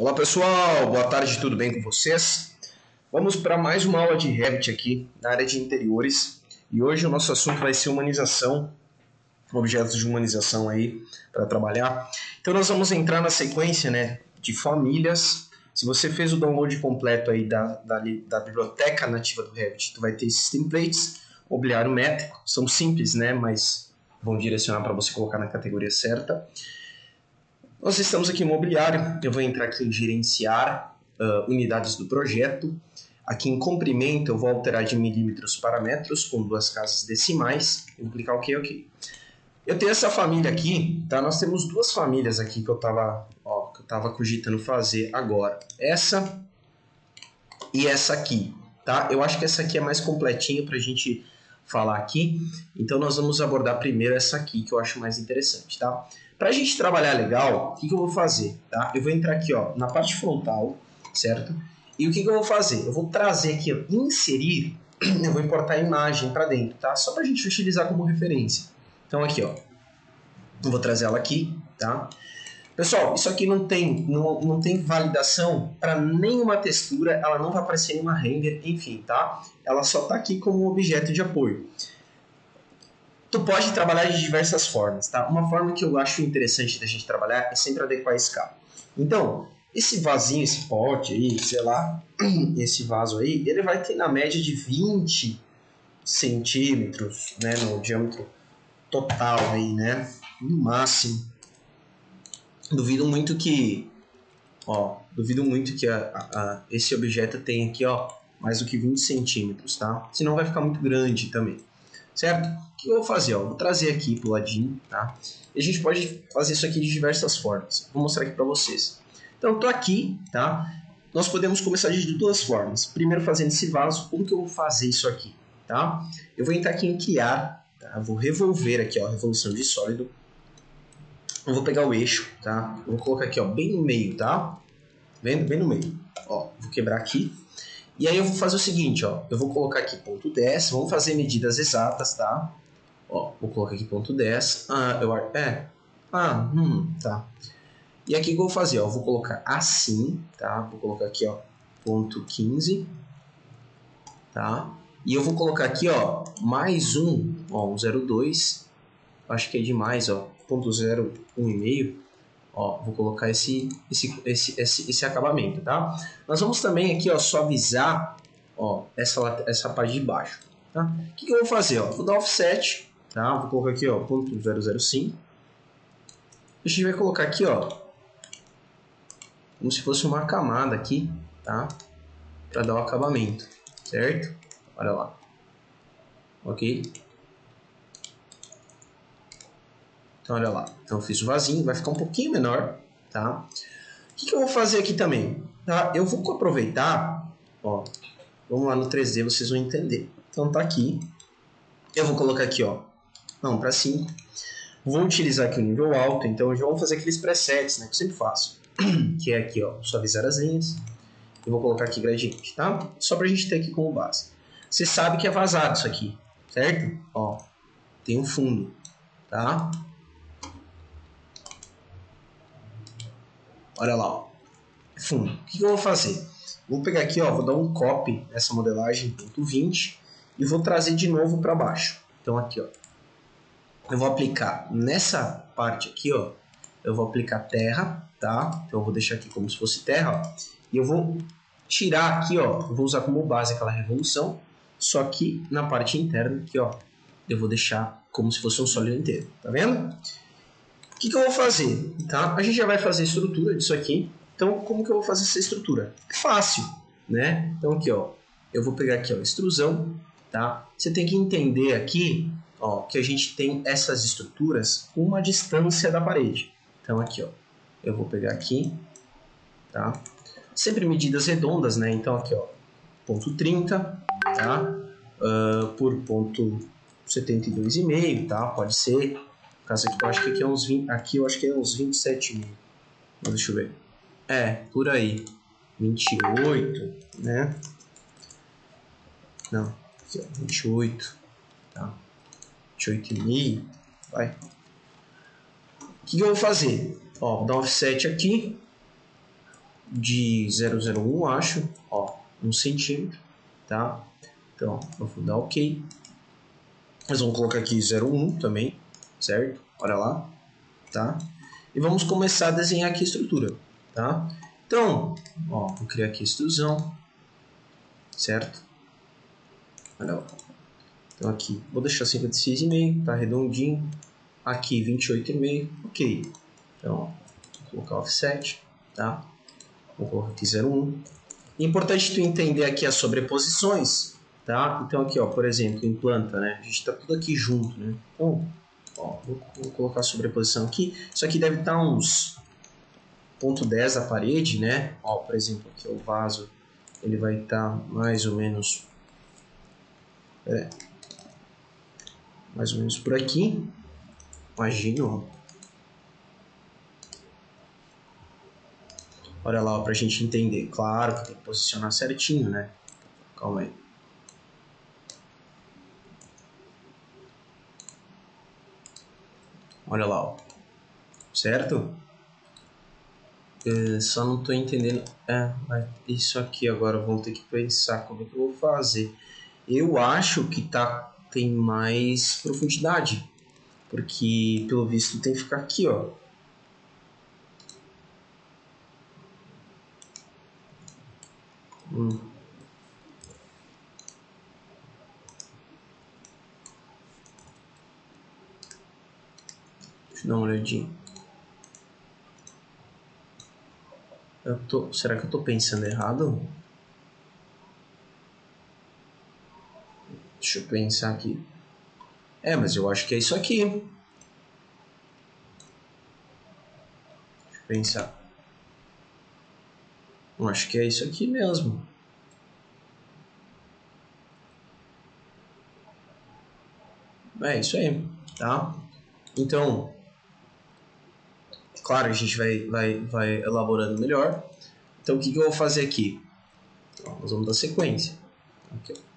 Olá pessoal, boa tarde, tudo bem com vocês? Vamos para mais uma aula de Revit aqui na área de interiores e hoje o nosso assunto vai ser humanização, objetos de humanização aí para trabalhar. Então nós vamos entrar na sequência né, de famílias. Se você fez o download completo aí da, da, da biblioteca nativa do Revit, tu vai ter esses templates, mobiliário métrico, são simples, né, mas vão direcionar para você colocar na categoria certa. Nós estamos aqui em imobiliário, eu vou entrar aqui em gerenciar uh, unidades do projeto. Aqui em comprimento eu vou alterar de milímetros para metros com duas casas decimais. Vou clicar OK, OK. Eu tenho essa família aqui, tá? Nós temos duas famílias aqui que eu estava que eu tava cogitando fazer agora. Essa e essa aqui, tá? Eu acho que essa aqui é mais completinha para a gente falar aqui. Então nós vamos abordar primeiro essa aqui que eu acho mais interessante, tá? Para a gente trabalhar legal, o que, que, eu vou fazer? Tá? Eu vou entrar aqui ó, na parte frontal, certo? E o que, que eu vou fazer? Eu vou trazer aqui, ó, inserir, eu vou importar a imagem para dentro, tá? Só para a gente utilizar como referência. Então aqui, ó, eu vou trazer ela aqui, tá? Pessoal, isso aqui não tem, não, não tem validação para nenhuma textura, ela não vai aparecer em uma render, enfim, tá? Ela só está aqui como objeto de apoio tu pode trabalhar de diversas formas, tá? Uma forma que eu acho interessante da gente trabalhar é sempre adequar a escala. Então, esse vasinho, esse pote aí, sei lá, esse vaso aí, ele vai ter na média de 20 centímetros, né, no diâmetro total aí, né, no máximo. Duvido muito que, ó, duvido muito que a, a, a, esse objeto tenha aqui, ó, mais do que 20 centímetros, tá? Senão vai ficar muito grande também certo? O que eu vou fazer? Ó? Vou trazer aqui pro ladinho, tá? E a gente pode fazer isso aqui de diversas formas. Vou mostrar aqui para vocês. Então, tô aqui, tá? Nós podemos começar de duas formas. Primeiro, fazendo esse vaso. Como que eu vou fazer isso aqui, tá? Eu vou entrar aqui em criar, tá? Vou revolver aqui, ó, revolução de sólido. Eu vou pegar o eixo, tá? Eu vou colocar aqui, ó, bem no meio, tá? Vendo? Bem no meio. Ó, vou quebrar aqui. E aí eu vou fazer o seguinte, ó, eu vou colocar aqui ponto 10, vamos fazer medidas exatas, tá? Ó, vou colocar aqui ponto 10, ah, eu, é, ah, hum, tá. E aqui o que eu vou fazer, ó, eu vou colocar assim, tá? Vou colocar aqui, ó, ponto 15, tá? E eu vou colocar aqui, ó, mais um, ó, um 0,2, acho que é demais, ó, ponto 0,1,5, Ó, vou colocar esse, esse, esse, esse, esse acabamento, tá? Nós vamos também aqui, ó, suavizar, ó, essa, essa parte de baixo, tá? O que, que eu vou fazer, ó? Vou dar offset, tá? Vou colocar aqui, ó, ponto 005. A gente vai colocar aqui, ó, como se fosse uma camada aqui, tá? Para dar o acabamento, certo? Olha lá. Ok? Então, olha lá. Então, eu fiz o vasinho, vai ficar um pouquinho menor, tá? O que, que eu vou fazer aqui também? Tá? Eu vou aproveitar, ó, vamos lá no 3D, vocês vão entender. Então, tá aqui. Eu vou colocar aqui, ó, não, para 5. Vou utilizar aqui o nível alto, então já vamos fazer aqueles presets, né, que eu sempre faço. Que é aqui, ó, suavizar as linhas. Eu vou colocar aqui gradiente, tá? Só pra gente ter aqui como base. Você sabe que é vazado isso aqui, certo? Ó, tem um fundo, tá? Olha lá, ó. Fundo. O que eu vou fazer? Vou pegar aqui, ó, vou dar um copy nessa modelagem ponto .20 e vou trazer de novo para baixo. Então aqui, ó. Eu vou aplicar nessa parte aqui, ó, eu vou aplicar terra, tá? Então eu vou deixar aqui como se fosse terra, ó. E eu vou tirar aqui, ó, vou usar como base aquela revolução, só que na parte interna aqui, ó, eu vou deixar como se fosse um sólido inteiro, tá vendo? O que, que eu vou fazer? Tá? A gente já vai fazer a estrutura disso aqui. Então, como que eu vou fazer essa estrutura? Fácil, né? Então, aqui, ó, eu vou pegar aqui, ó, extrusão, tá? Você tem que entender aqui, ó, que a gente tem essas estruturas uma distância da parede. Então, aqui, ó, eu vou pegar aqui, tá? Sempre medidas redondas, né? Então, aqui, ó, ponto 30, tá? Uh, por ponto 72,5, tá? Pode ser aqui, eu acho que aqui é uns 20, aqui eu acho que é uns 27 mil. Mas deixa eu ver. É, por aí. 28, né? Não, aqui, ó, 28, tá? 28 mil, vai. O que eu vou fazer? Ó, dar um offset aqui. de 001, acho, ó, um centímetro, tá? Então, eu vou dar OK. Nós vamos colocar aqui 01 também, certo? Olha lá, tá? E vamos começar a desenhar aqui a estrutura, tá? Então, ó, vou criar aqui a extrusão, certo? Olha lá. Então aqui, vou deixar 56,5, tá redondinho. Aqui 28,5, ok. Então, vou colocar offset, tá? Vou colocar aqui 0,1. Importante tu entender aqui as sobreposições, tá? Então aqui, ó, por exemplo, em planta, né? A gente tá tudo aqui junto, né? Então, ó, vou, vou colocar a sobreposição aqui. Isso aqui deve estar uns 0.10 a parede, né? Ó, por exemplo, aqui o vaso, ele vai estar mais ou menos... É, mais ou menos por aqui. Imagina, ó. Olha lá, para a gente entender. Claro que tem que posicionar certinho, né? Calma aí. Olha lá, ó. Certo? É, só não estou entendendo. É, isso aqui agora vou ter que pensar como é que eu vou fazer. Eu acho que tá tem mais profundidade, porque pelo visto tem que ficar aqui, ó. Hum. Dar uma olhadinha. Eu tô, será que eu tô pensando errado? Deixa eu pensar aqui. É, mas eu acho que é isso aqui. Deixa eu pensar. Eu acho que é isso aqui mesmo. É isso aí, tá? Então, claro, a gente vai, vai, vai elaborando melhor. Então, o que, que eu vou fazer aqui? nós vamos dar sequência. Aqui, ó.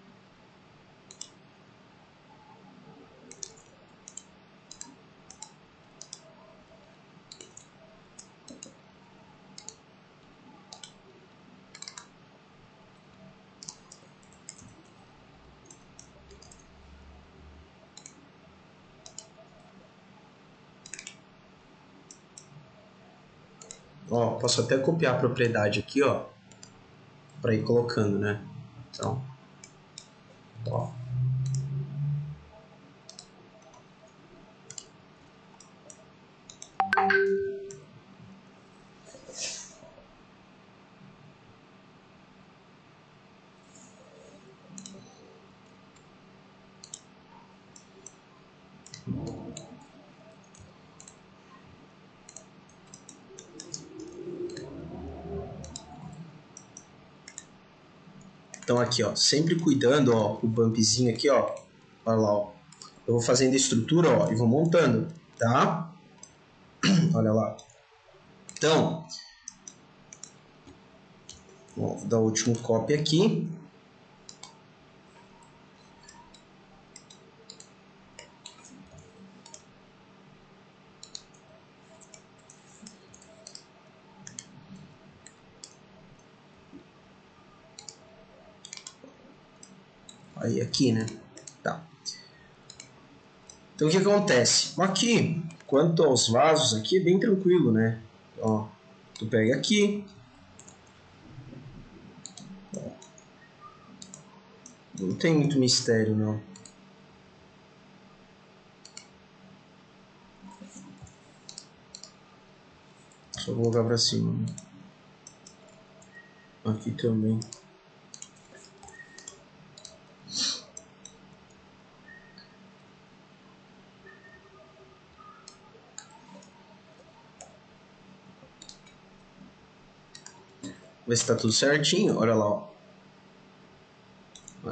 Ó, posso até copiar a propriedade aqui, ó, para ir colocando, né? Então, ó. Então aqui, ó, sempre cuidando, ó, o bumpzinho aqui, ó. Olha lá, ó. Eu vou fazendo a estrutura, ó, e vou montando, tá? Olha lá. Então, ó, vou dar o último copy aqui. Aqui, né? Tá. Então o que acontece? Aqui, quanto aos vasos aqui, é bem tranquilo, né? Ó, tu pega aqui. Não tem muito mistério, não. Só colocar pra cima. Né? Aqui também. Ver se tá tudo certinho. Olha lá, ó.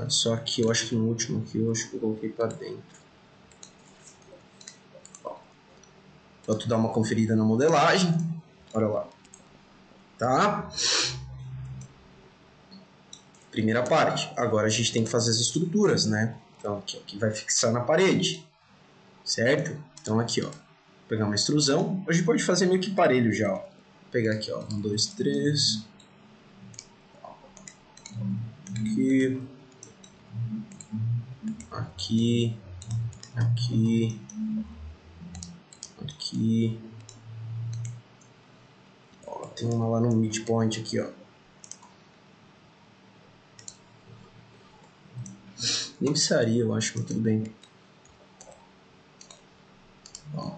Só que eu acho que no último aqui eu acho que eu coloquei para dentro. Pra tu dar uma conferida na modelagem. Olha lá. Tá? Primeira parte. Agora a gente tem que fazer as estruturas, né? Então aqui, vai fixar na parede. Certo? Então aqui, ó. Vou pegar uma extrusão. Hoje pode fazer meio que parelho já, ó. pegar aqui, ó. Um, dois, três. Aqui. Aqui. Aqui. Aqui. Ó, tem uma lá no midpoint aqui, ó. Nem precisaria, eu acho, mas tudo bem. Ó.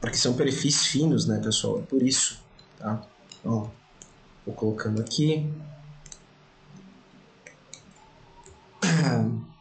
Porque são perfis finos, né, pessoal? É por isso, tá? Ó, vou colocando aqui. home.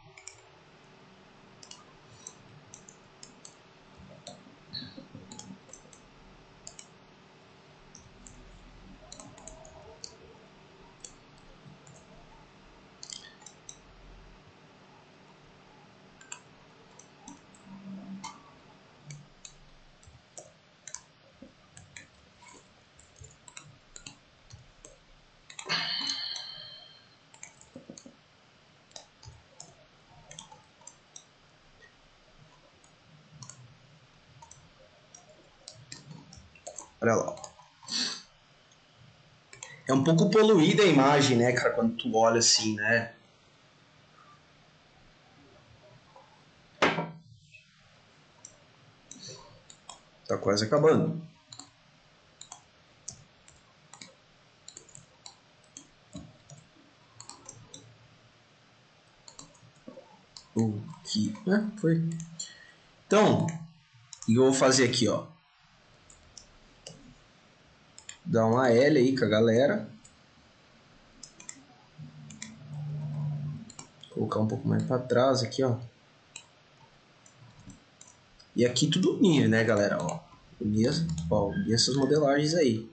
Olha lá. É um pouco poluída a imagem, né, cara, quando tu olha assim, né? Tá quase acabando. O que? É, foi. Então, o que eu vou fazer aqui, ó? Dar uma L aí com a galera. Colocar um pouco mais para trás aqui, ó. E aqui tudo unir, né, galera? Ó, unir, ó, unir essas modelagens aí.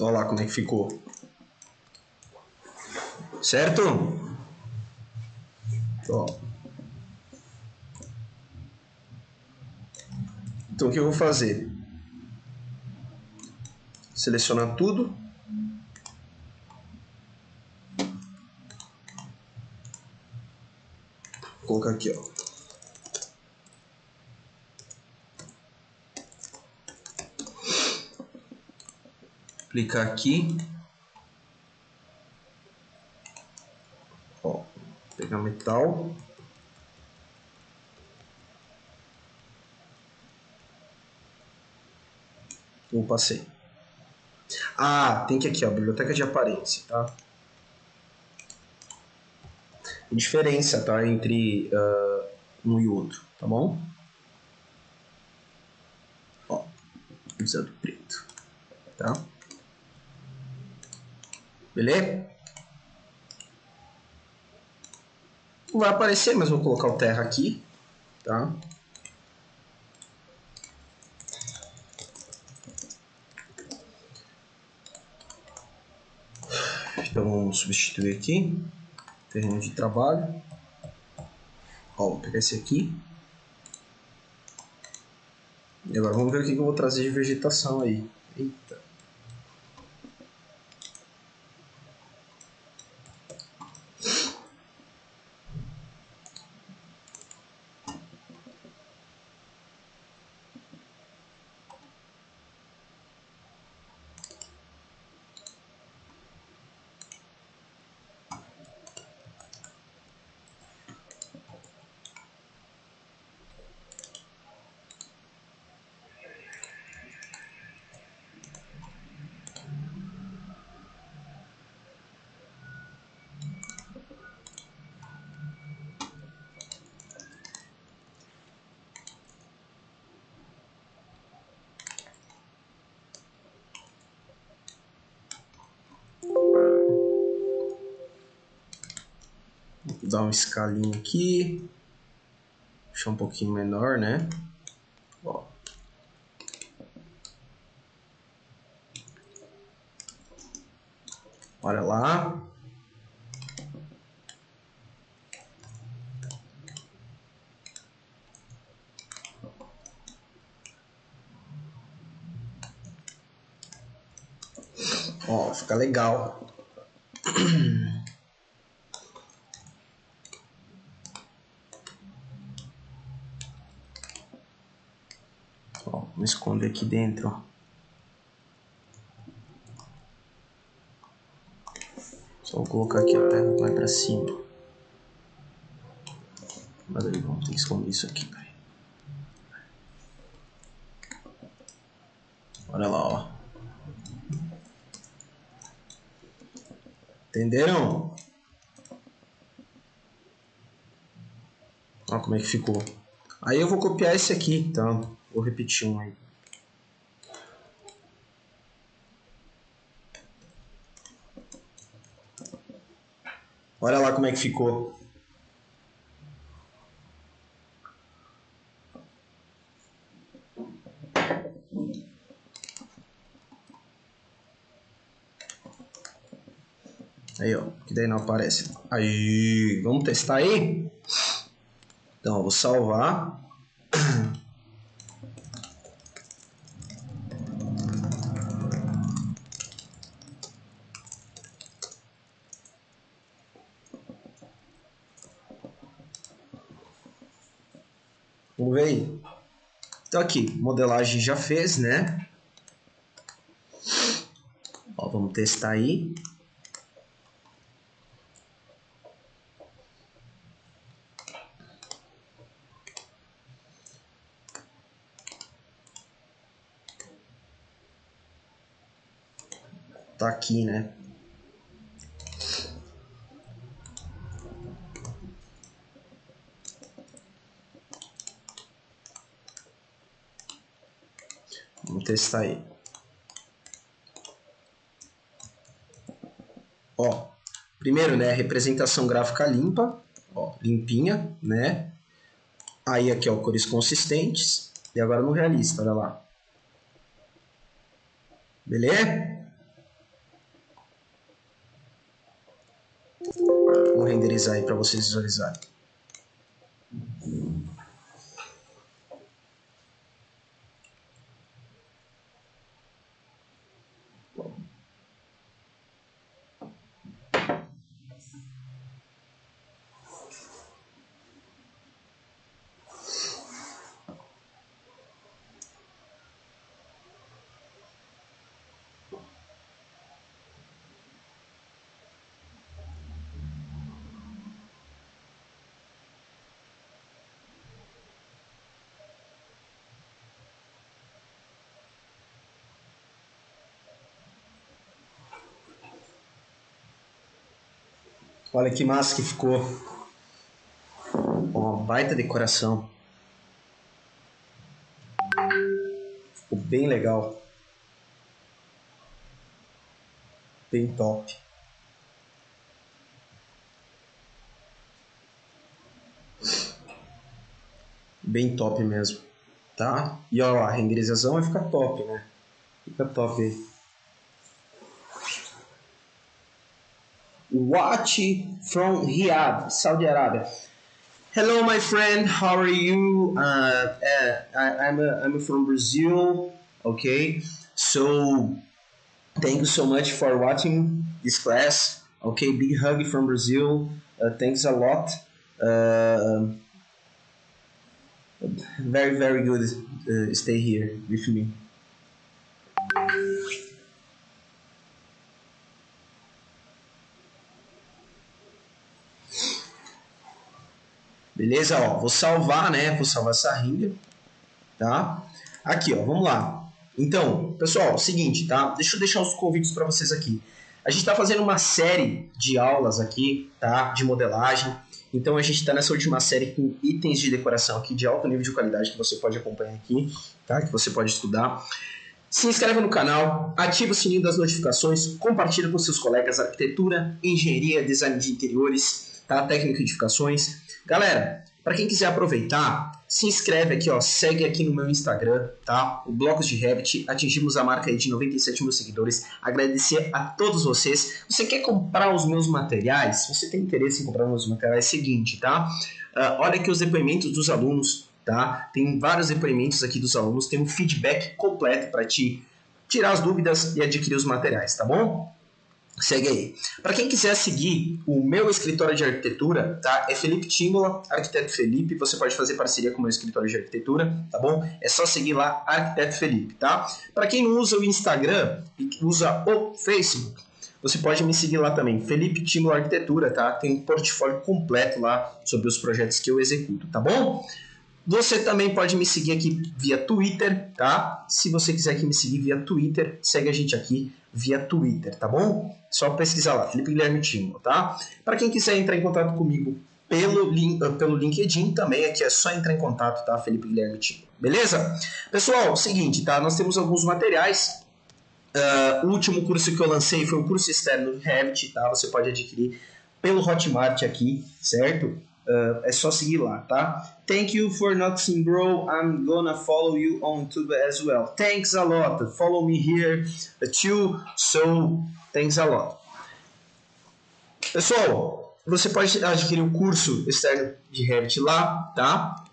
Olha lá como é que ficou. Certo? Ó. Então o que eu vou fazer? Selecionar tudo. Vou colocar aqui, ó. Clicar aqui. Pegar metal. Ou passei. Ah, tem que aqui, ó, biblioteca de aparência, tá? A diferença, tá, entre uh, um e outro, tá bom? Ó, usando preto, tá? Beleza? Não vai aparecer, mas vou colocar o terra aqui, tá? Então vamos substituir aqui, terreno de trabalho. Ó, vou pegar esse aqui. E agora vamos ver o que eu vou trazer de vegetação aí. Eita. Dar uma escalinha aqui. Deixar um pouquinho menor, né? Ó. Olha lá. Ó, fica legal. Ó, esconder aqui dentro. Só vou colocar aqui a perna vai pra cima. Mas aí vamos ter que esconder isso aqui. Olha lá, ó. Entenderam? Olha como é que ficou. Aí eu vou copiar esse aqui, então. Vou repetir um aí. Olha lá como é que ficou. Aí, ó, que daí não aparece. Aí, vamos testar aí? Então, vou salvar. Vamos ver aí. Então aqui, modelagem já fez, né? Ó, vamos testar aí. Tá aqui, né? Vamos testar aí. Ó, primeiro, né, representação gráfica limpa, ó, limpinha, né? Aí aqui, ó, cores consistentes. E agora no realista, olha lá. Beleza? Vou renderizar aí para vocês visualizarem. Olha que massa que ficou. Uma baita decoração. Ficou bem legal. Bem top. Bem top mesmo. Tá? E ó, a renderização vai ficar top, né? Fica top Watch from Riyadh, Saudi Arabia. Hello, my friend. How are you? Uh, uh, I, I'm, a, I'm from Brazil. Okay, so thank you so much for watching this class. Okay, big hug from Brazil. Uh, thanks a lot. Uh, very, very good. Uh, stay here with me. Beleza? Ó, vou salvar, né? Vou salvar essa render, tá? Aqui, ó, vamos lá. Então, pessoal, seguinte, tá? Deixa eu deixar os convites para vocês aqui. A gente está fazendo uma série de aulas aqui, tá? De modelagem. Então a gente está nessa última série com itens de decoração aqui de alto nível de qualidade que você pode acompanhar aqui, tá? Que você pode estudar. Se inscreve no canal, ativa o sininho das notificações, compartilha com seus colegas arquitetura, engenharia, design de interiores, tá? Técnica de edificações. Galera, para quem quiser aproveitar, se inscreve aqui, ó, segue aqui no meu Instagram, tá? O Blocos de Revit, atingimos a marca aí de 97 mil seguidores. Agradecer a todos vocês. Você quer comprar os meus materiais? Você tem interesse em comprar os meus materiais, é seguinte, tá? Uh, olha aqui os depoimentos dos alunos, tá? Tem vários depoimentos aqui dos alunos, tem um feedback completo para te tirar as dúvidas e adquirir os materiais, tá bom? Segue aí. Para quem quiser seguir o meu escritório de arquitetura, tá? É Felipe Tímola, Arquiteto Felipe. Você pode fazer parceria com o meu escritório de arquitetura, tá bom? É só seguir lá, Arquiteto Felipe, tá? Para quem não usa o Instagram e usa o Facebook, você pode me seguir lá também, Felipe Tímola Arquitetura, tá? Tem um portfólio completo lá sobre os projetos que eu executo, tá bom? Você também pode me seguir aqui via Twitter, tá? Se você quiser que me seguir via Twitter, segue a gente aqui via Twitter, tá bom? Só pesquisar lá, Felipe Guilherme Timo, tá? Para quem quiser entrar em contato comigo pelo, ah, pelo LinkedIn também, aqui é só entrar em contato, tá? Felipe Guilherme Timo, beleza? Pessoal, seguinte, tá? Nós temos alguns materiais. Uh, o último curso que eu lancei foi o curso externo Revit, tá? Você pode adquirir pelo Hotmart aqui, certo? Uh, é só seguir lá, tá? Thank you for noticing, bro. I'm gonna follow you on YouTube as well. Thanks a lot. Follow me here too. So, thanks a lot. Pessoal, você pode adquirir o curso externo de Revit lá, tá?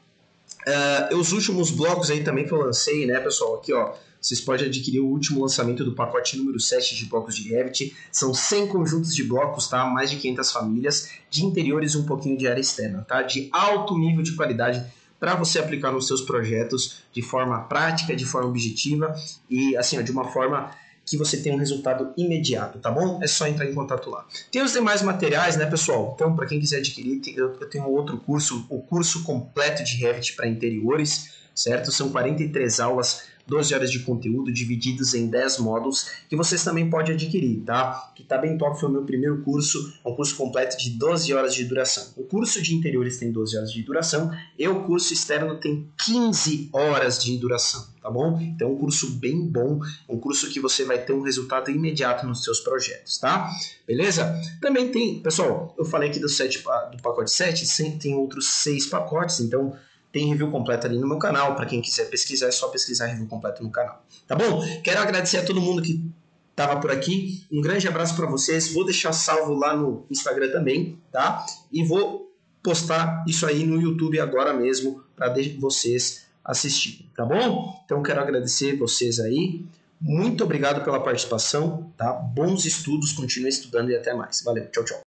Uh, os últimos blocos aí também que eu lancei, né, pessoal? Aqui, ó vocês podem adquirir o último lançamento do pacote número 7 de blocos de Revit. São 100 conjuntos de blocos, tá? Mais de 500 famílias, de interiores e um pouquinho de área externa, tá? De alto nível de qualidade para você aplicar nos seus projetos de forma prática, de forma objetiva e assim, ó, de uma forma que você tenha um resultado imediato, tá bom? É só entrar em contato lá. Tem os demais materiais, né, pessoal? Então, para quem quiser adquirir, eu tenho outro curso, o curso completo de Revit para interiores, certo? São 43 aulas 12 horas de conteúdo divididos em 10 módulos que vocês também podem adquirir, tá? Que tá bem top, foi o meu primeiro curso, um curso completo de 12 horas de duração. O curso de interiores tem 12 horas de duração e o curso externo tem 15 horas de duração, tá bom? Então, um curso bem bom, um curso que você vai ter um resultado imediato nos seus projetos, tá? Beleza? Também tem, pessoal, eu falei aqui do, sete, do pacote 7, tem outros 6 pacotes, então tem review completa ali no meu canal. Para quem quiser pesquisar, é só pesquisar review completo no canal. Tá bom? Quero agradecer a todo mundo que estava por aqui. Um grande abraço para vocês. Vou deixar salvo lá no Instagram também, tá? E vou postar isso aí no YouTube agora mesmo para vocês assistirem, tá bom? Então quero agradecer vocês aí. Muito obrigado pela participação, tá? Bons estudos, continue estudando e até mais. Valeu, tchau, tchau.